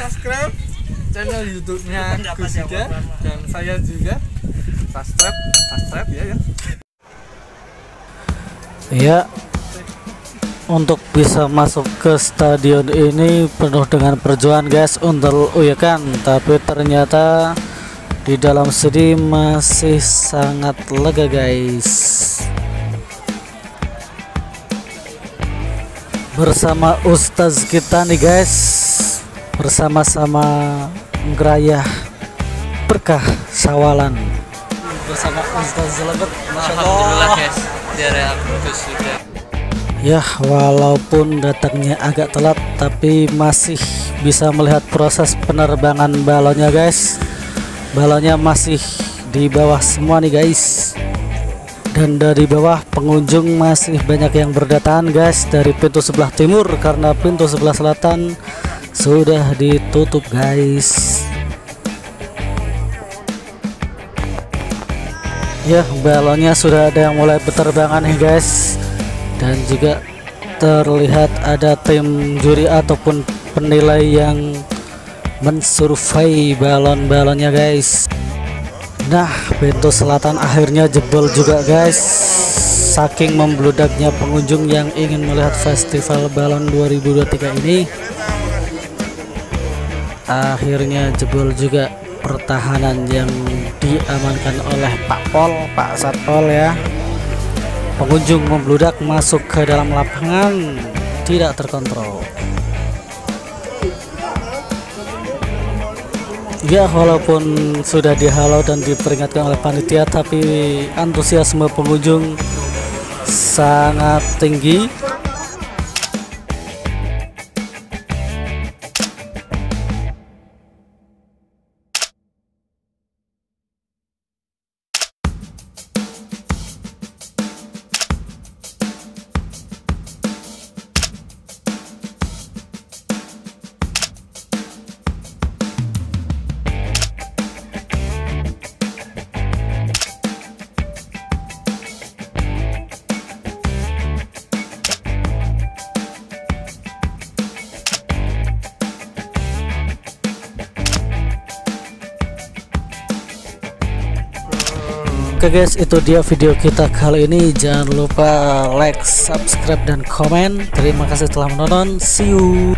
subscribe channel YouTube-nya Gusida dan saya juga. Subscribe subscribe ya ya. Ya, untuk bisa masuk ke stadion ini penuh dengan perjuangan guys untuk uyakan. Tapi ternyata di dalam sini masih sangat lega guys. Bersama ustaz kita nih guys bersama-sama ngerayah berkah sawalan bersama ustaz Zelebet Masya Alhamdulillah guys dari Agus sudah Ya, walaupun datangnya agak telat, tapi masih bisa melihat proses penerbangan balonnya, guys. Balonnya masih di bawah semua nih, guys. Dan dari bawah pengunjung masih banyak yang berdatangan, guys, dari pintu sebelah timur karena pintu sebelah selatan sudah ditutup, guys. Ya, balonnya sudah ada yang mulai berterbangan nih, guys. Dan juga terlihat ada tim juri ataupun penilai yang mensurvei balon-balonnya guys. Nah pintu selatan akhirnya jebol juga guys. Saking membludaknya pengunjung yang ingin melihat festival balon 2023 ini akhirnya jebol juga pertahanan yang diamankan oleh Pak Pol Pak Satpol ya. Pengunjung membludak masuk ke dalam lapangan tidak terkontrol. Ya walaupun sudah dihalau dan diperingatkan oleh panitia tapi antusiasme pengunjung sangat tinggi Oke guys itu dia video kita kali ini. Jangan lupa like subscribe dan komen. Terima kasih telah menonton. See you